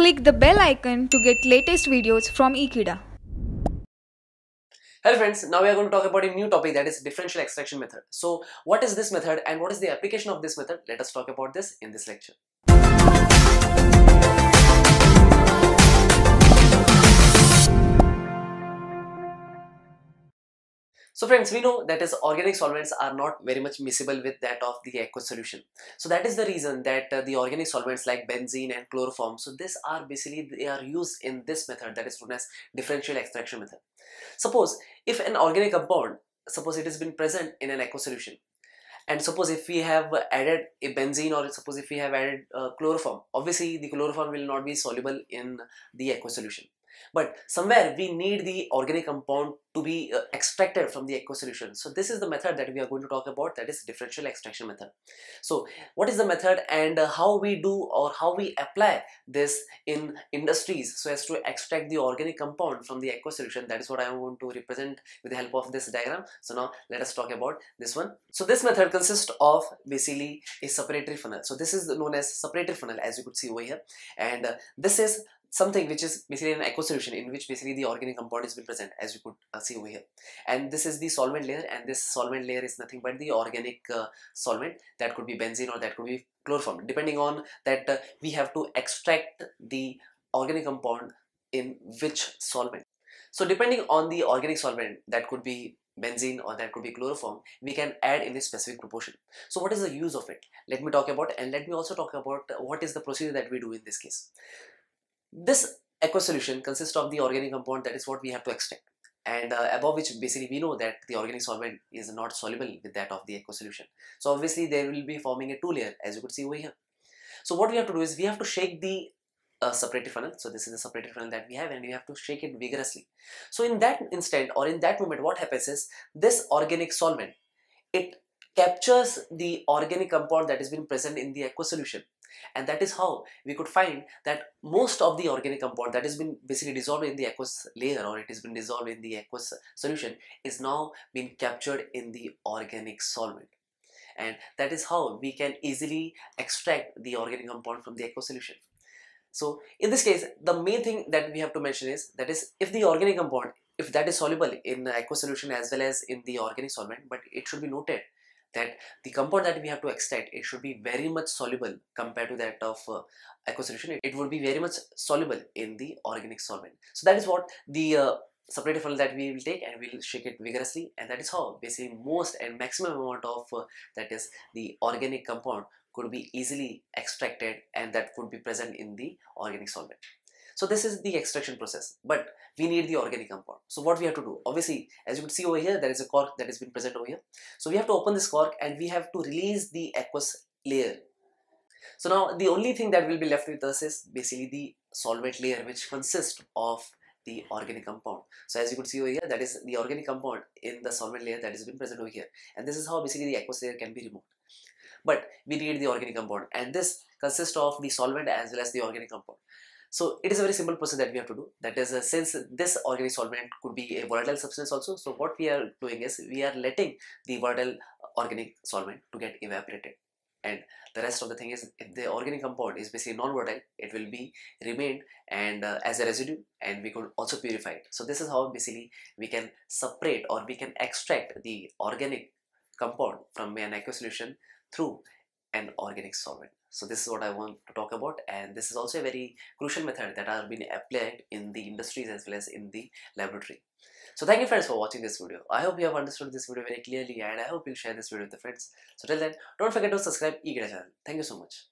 Click the bell icon to get latest videos from Ekeeda. Hello friends, now we are going to talk about a new topic that is differential extraction method. So what is this method and what is the application of this method? Let us talk about this in this lecture. So friends, we know that is organic solvents are not very much miscible with that of the aqueous solution. So that is the reason that uh, the organic solvents like benzene and chloroform, so this are basically, they are used in this method that is known as differential extraction method. Suppose if an organic compound, suppose it has been present in an aqueous solution and suppose if we have added a benzene or suppose if we have added uh, chloroform, obviously the chloroform will not be soluble in the aqueous solution but somewhere we need the organic compound to be uh, extracted from the aqueous solution so this is the method that we are going to talk about that is differential extraction method. So what is the method and uh, how we do or how we apply this in industries so as to extract the organic compound from the aqueous solution that is what i am going to represent with the help of this diagram. So now let us talk about this one. So this method consists of basically a separatory funnel. So this is known as separatory funnel as you could see over here. And uh, this is something which is basically an aqueous solution in which basically the organic compound is been present as you could uh, see over here. And this is the solvent layer and this solvent layer is nothing but the organic uh, solvent. That could be benzene or that could be chloroform. Depending on that uh, we have to extract the organic compound in which solvent. So depending on the organic solvent that could be benzene or that could be chloroform we can add in a specific proportion. So what is the use of it? Let me talk about and let me also talk about what is the procedure that we do in this case this aqueous solution consists of the organic compound that is what we have to extract and uh, above which basically we know that the organic solvent is not soluble with that of the aqueous solution. So obviously there will be forming a two layer as you could see over here. So what we have to do is we have to shake the uh, separator funnel. So this is the separator funnel that we have and we have to shake it vigorously. So in that instant or in that moment what happens is this organic solvent it captures the organic compound that has been present in the aqueous solution and that is how we could find that most of the organic compound that has been basically dissolved in the aqueous layer or it has been dissolved in the aqueous solution is now being captured in the organic solvent. And that is how we can easily extract the organic compound from the aqueous solution. So in this case the main thing that we have to mention is that is if the organic compound if that is soluble in aqueous solution as well as in the organic solvent but it should be noted that the compound that we have to extract it should be very much soluble compared to that of uh, aqueous solution. It, it would be very much soluble in the organic solvent. So that is what the uh, separator funnel that we will take and we'll shake it vigorously and that is how basically most and maximum amount of uh, that is the organic compound could be easily extracted and that could be present in the organic solvent so this is the extraction process, but we need the organic compound. So what we have to do? Obviously, as you can see over here, there is a cork that has been present over here. So we have to open this cork and we have to release the aqueous layer. So now the only thing that will be left with us is basically the solvent layer which consists of the organic compound. So as you could see over here, that is the organic compound in the solvent layer that has been present over here. And this is how basically the aqueous layer can be removed. But we need the organic compound and this consists of the solvent as well as the organic compound. So it is a very simple process that we have to do. That is, uh, since this organic solvent could be a volatile substance also, so what we are doing is we are letting the volatile organic solvent to get evaporated. And the rest of the thing is, if the organic compound is basically non-volatile, it will be remained and uh, as a residue, and we could also purify it. So this is how basically we can separate or we can extract the organic compound from an aqueous solution through an organic solvent. So this is what I want to talk about and this is also a very crucial method that are being applied in the industries as well as in the laboratory. So thank you friends for watching this video. I hope you have understood this video very clearly and I hope you'll share this video with the friends. So till then, don't forget to subscribe Ekeeda channel. Thank you so much.